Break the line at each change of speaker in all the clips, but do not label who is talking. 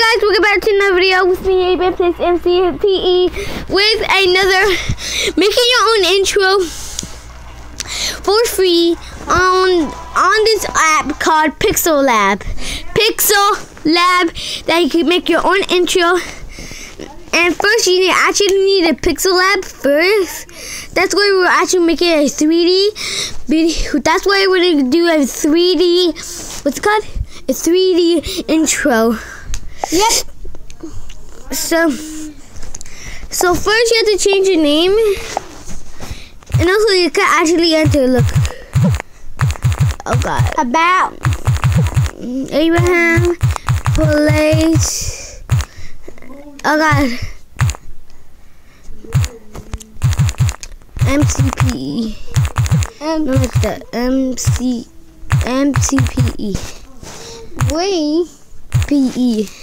guys, welcome back to another video with me, Baptist MCPE, with another making your own intro for free on on this app called Pixel Lab. Pixel Lab that you can make your own intro. And first, you need, actually need a Pixel Lab first. That's why we're actually making a 3D. video. That's why we're gonna do a 3D. What's it called? A 3D intro.
Yep.
So, so first you have to change your name, and also you can actually enter. Look. Oh God.
About.
Abraham Place. Oh God. MCPE.
Um,
No, it's the MC MCPE.
we.
PE.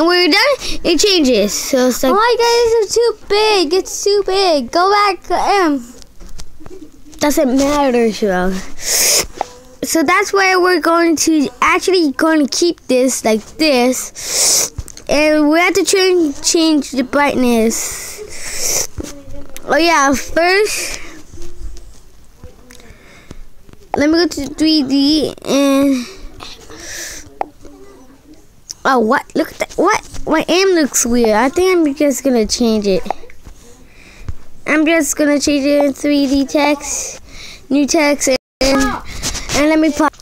And when you're done, it changes. So it's like
Oh my god, it's too big. It's too big. Go back to M.
doesn't matter, Cheryl. So that's why we're going to actually going to keep this like this, and we have to change change the brightness. Oh yeah, first let me go to 3D and oh what? Look at that! What? My aim looks weird. I think I'm just gonna change it. I'm just gonna change it in 3D text, new text, and, and let me pop.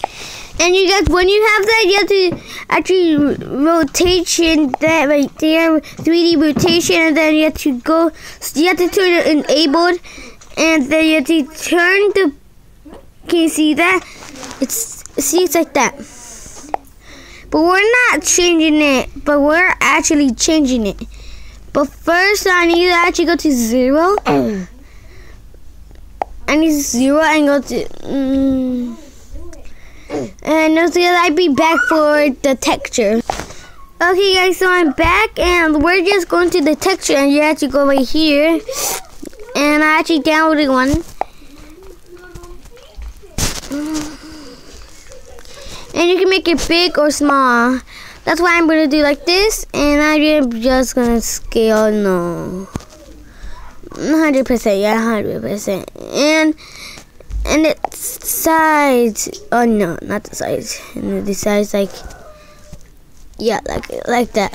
And you guys, when you have that, you have to actually rotation that right there, 3D rotation, and then you have to go. You have to turn it enabled, and then you have to turn the. Can you see that? It's see, it's like that. But we're not changing it, but we're actually changing it. But first, I need to actually go to zero. I need zero and go to. Mm, and also, I'll be back for the texture. Okay, guys, so I'm back, and we're just going to the texture, and you have to go right here. And I actually downloaded one. And you can make it big or small. That's why I'm gonna do like this, and I'm just gonna scale. No, hundred percent. Yeah, hundred percent. And and its size. Oh no, not the size. And the size like yeah, like like that.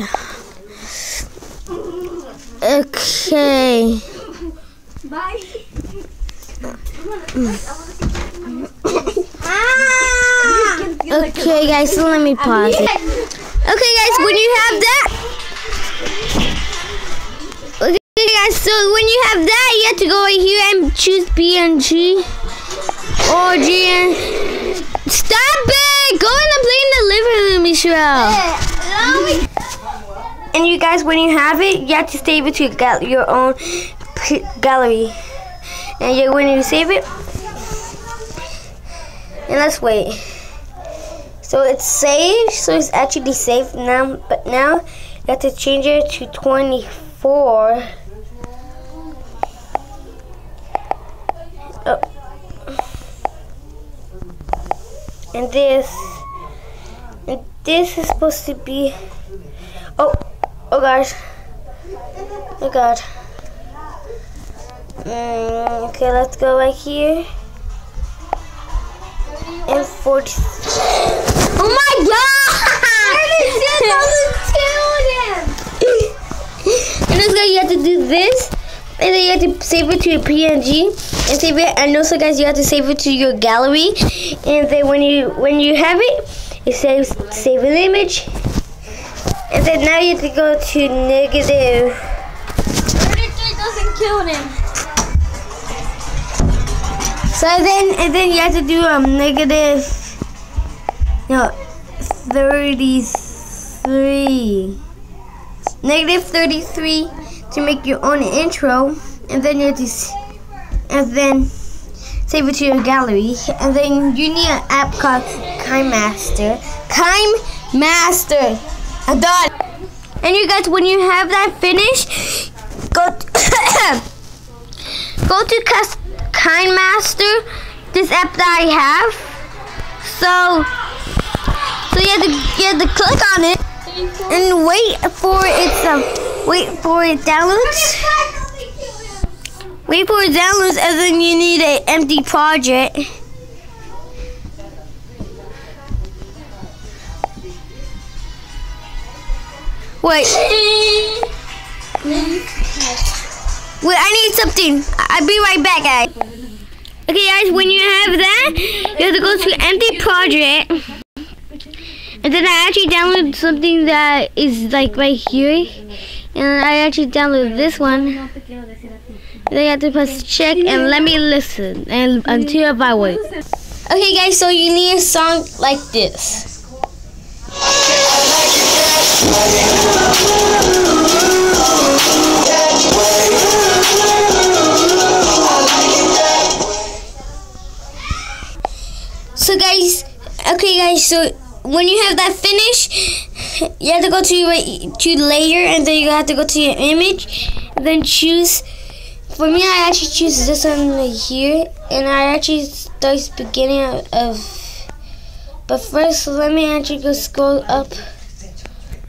Okay.
Bye. Mm.
Okay, guys. So let me pause it. Okay, guys. When you have that. Okay, guys. So when you have that, you have to go right here and choose PNG or GN. Stop it! Go in and play in the living room, Israel. And you guys, when you have it, you have to save it to your, your own gallery. And you, when you save it, and let's wait. So it's saved, so it's actually saved now. But now you have to change it to 24. Oh. And this, and this is supposed to be. Oh, oh gosh. Oh god. Mm, okay, let's go right here. And 40. Oh my god! and also, you have to do this. And then you have to save it to your PNG and save it. And also, guys, you have to save it to your gallery. And then when you when you have it, it saves save an image. And then now you have to go to negative.
33 doesn't kill him.
So then and then you have to do um negative. No, thirty-three. Negative thirty-three to make your own intro, and then you to, and then save it to your gallery, and then you need an app called KineMaster. KineMaster. I'm done. And you guys, when you have that finished, go go to KineMaster, this app that I have. So, so you have to you to click on it, and wait for it to wait for it downloads. Wait for it downloads, and then you need an empty project. Wait. Wait, I need something. I'll be right back, guys. Okay, guys, when you have that, you have to go to empty project. And then I actually download something that is like right here. And I actually download this one. You have to press check and let me listen and until I wait. Okay guys, so you need a song like this. So guys, okay guys, so when you have that finish, you have to go to your to layer and then you have to go to your image, then choose. For me, I actually choose this one right here, and I actually start beginning of, of. But first, let me actually go scroll up,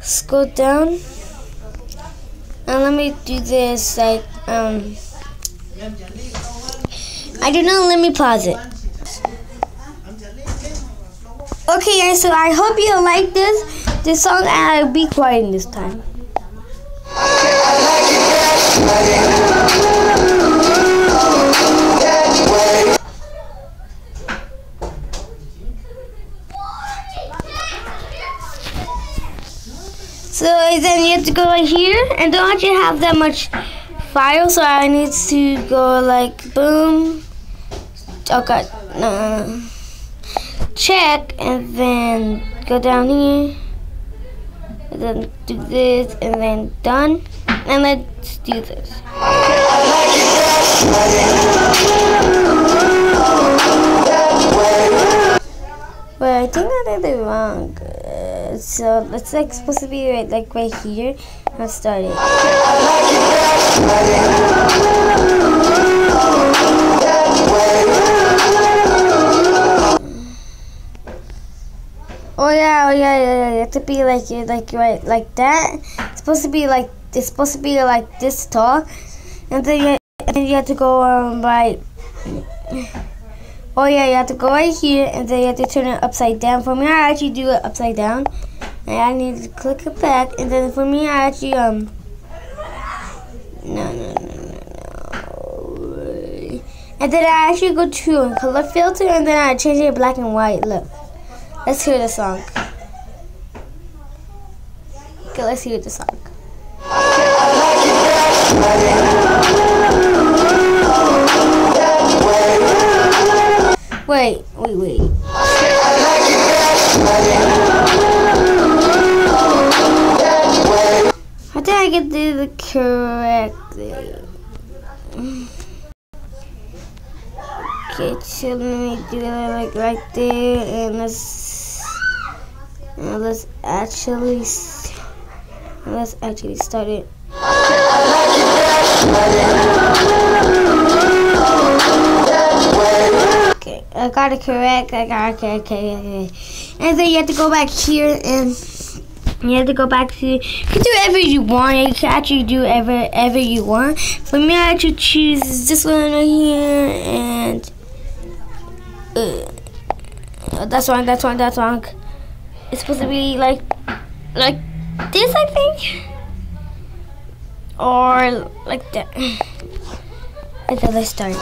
scroll down, and let me do this like um. I don't. Let me pause it. Okay guys, so I hope you like this this song and I'll be quiet this time. So then you have to go right here and don't actually have that much file so I need to go like boom. Okay, no check and then go down here and then do this and then done and let's do this Wait, I think I did it wrong. Uh, so it's like supposed to be right, like right here. Let's start it. To be like like right like that. It's supposed to be like it's supposed to be like this tall, and then you and then you have to go um right. Oh yeah, you have to go right here, and then you have to turn it upside down. For me, I actually do it upside down, and I need to click it back, and then for me, I actually um. No, no, no, no, no. And then I actually go to color filter, and then I change it black and white. Look. Let's hear the song. Okay, let's hear the song. Wait, wait, wait. How did I get to the correct Okay, so let me do it like right there, and let's and let's actually let's actually start it. Okay, I got it correct. I got okay, okay, okay. And then you have to go back here and you have to go back to you can do whatever you want. You can actually do whatever ever you want. For me, I actually choose this one right here and. Uh, that's wrong. That's wrong. That's wrong. It's supposed to be like, like this, I think, or like that. Then let's start.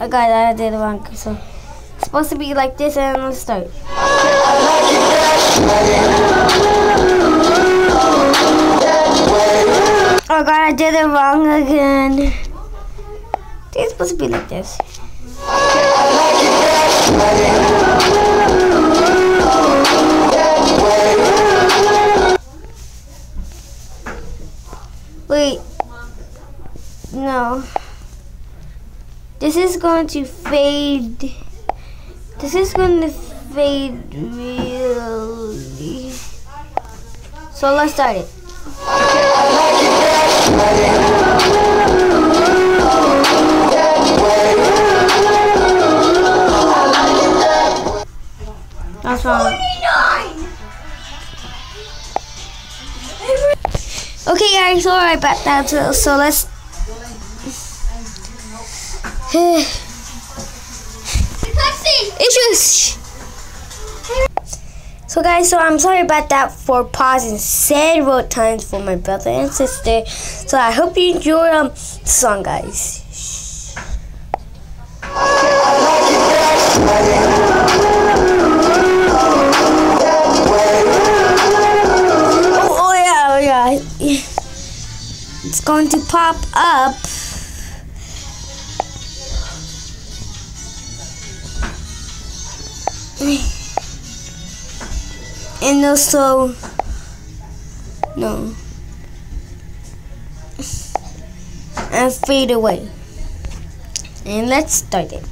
I got. I did it wrong. So it's supposed to be like this, and let's start. Oh god, I did it wrong again. It's supposed to be like this. is going to fade. This is going to fade really. So let's start it. That's wrong. Okay guys, alright, back down to so let's Issues. So, guys, so I'm sorry about that for pausing several times for my brother and sister. So I hope you enjoy um song, guys. Oh, oh yeah, oh yeah. It's going to pop up. And also, no. And fade away. And let's start it.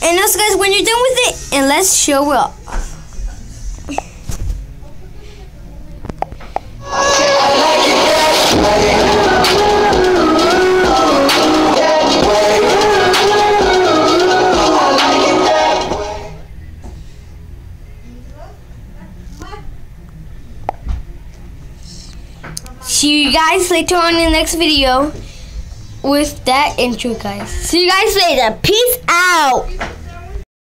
And also guys, when you're done with it, and let's show up. Guys later on in the next video with that intro, guys. See you guys later. Peace out.